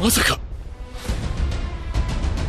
まさか。